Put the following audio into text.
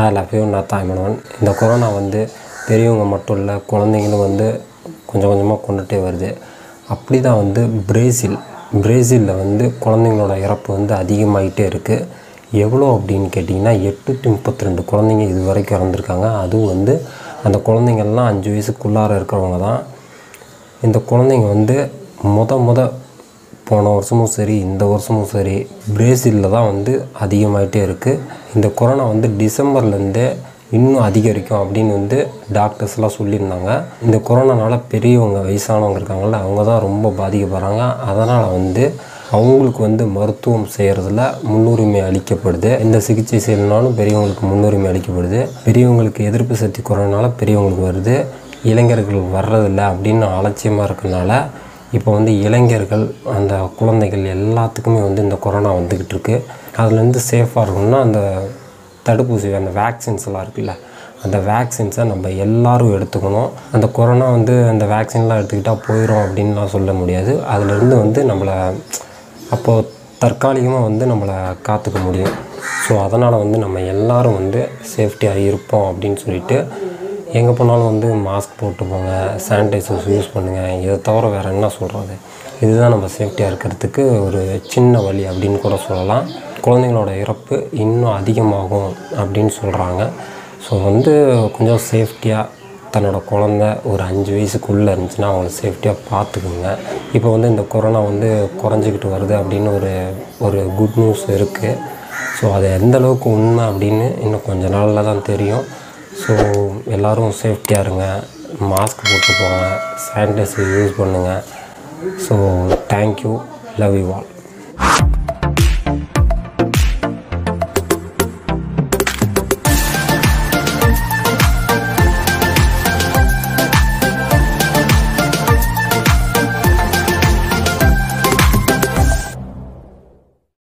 I love you நான் தாய்மனவன் இந்த corona வந்து பெரியவங்க மட்டும் இல்லை குழந்தைங்களும் வந்து கொஞ்சம் கொஞ்சமாக கொண்டுகிட்டே வருது. அப்படி தான் வந்து பிரேசில். பிரேசிலில் வந்து குழந்தைங்களோட இறப்பு வந்து அதிகமாகிட்டே இருக்குது எவ்வளோ அப்படின்னு கேட்டிங்கன்னா எட்டு முப்பத்தி ரெண்டு குழந்தைங்க இது வரைக்கும் இறந்துருக்காங்க. அதுவும் வந்து அந்த குழந்தைங்கள்லாம் அஞ்சு வயசுக்குள்ளார இருக்கிறவங்க தான். இந்த குழந்தைங்க வந்து முத முத போன வருஷமும் சரி இந்த வருஷமும் சரி பிரேசிலில் தான் வந்து அதிகமாகிட்டே இருக்குது இந்த கொரோனா வந்து டிசம்பர்லேருந்தே இன்னும் அதிகரிக்கும் அப்படின்னு வந்து டாக்டர்ஸ்லாம் சொல்லியிருந்தாங்க. இந்த கொரோனானால பெரியவங்க வயசானவங்க இருக்காங்கல்ல அவங்க தான் ரொம்ப பாதிக்கப்படுறாங்க. அதனால் வந்து அவங்களுக்கு வந்து மருத்துவம் செய்கிறதுல முன்னுரிமை அளிக்கப்படுது. இந்த சிகிச்சை செய்யணுனாலும் பெரியவங்களுக்கு முன்னுரிமை அளிக்கப்படுது. பெரியவங்களுக்கு எதிர்ப்பு சக்தி குறைனால பெரியவங்களுக்கு வருது. இளைஞர்கள் வர்றதில்ல அப்படின்னு அலட்சியமாக இருக்கனால இப்போ வந்து இளைஞர்கள் அந்த குழந்தைகள் எல்லாத்துக்குமே வந்து இந்த கொரோனா வந்துக்கிட்டு இருக்கு. அதுலேருந்து சேஃபாக இருக்கணும்னா அந்த தடுப்பூசி அந்த வேக்சின்ஸ் எல்லாம் இருக்குல்ல அந்த வேக்சின்ஸை நம்ம எல்லாரும் எடுத்துக்கணும். அந்த கொரோனா வந்து அந்த வேக்சின்லாம் எடுத்துக்கிட்டால் போயிடும் அப்படின்லாம் சொல்ல முடியாது. அதுலேருந்து வந்து நம்மளை அப்போது தற்காலிகமாக வந்து நம்மளை காத்துக்க முடியும். ஸோ அதனால் வந்து நம்ம எல்லாரும் வந்து சேஃப்டியாக இருப்போம் அப்படின்னு சொல்லிட்டு எங்கே போனாலும் வந்து மாஸ்க் போட்டு போங்க சானிடைசர்ஸ் யூஸ் பண்ணுங்கள் இதை தவிர வேறு என்ன சொல்கிறது இதுதான் நம்ம சேஃப்டியாக இருக்கிறதுக்கு ஒரு சின்ன வழி அப்படின்னு கூட சொல்லலாம். குழந்தைங்களோட இறப்பு இன்னும் அதிகமாகும் அப்படின்னு சொல்கிறாங்க ஸோ வந்து கொஞ்சம் சேஃப்டியாக தன்னோட குழந்த ஒரு அஞ்சு வயசுக்குள்ளே இருந்துச்சுன்னா அவங்கள சேஃப்டியாக பார்த்துக்குங்க. இப்போ வந்து இந்த கொரோனா வந்து குறைஞ்சிக்கிட்டு வருது அப்படின்னு ஒரு ஒரு குட் நியூஸ் இருக்குது ஸோ அது எந்த அளவுக்கு உண்மை அப்படின்னு இன்னும் கொஞ்ச நாளில் தான் தெரியும். ஸோ எல்லோரும் சேஃப்டியாக இருங்க. மாஸ்க் போட்டு போங்க சானிடைசர் யூஸ் பண்ணுங்கள் so thank you love you all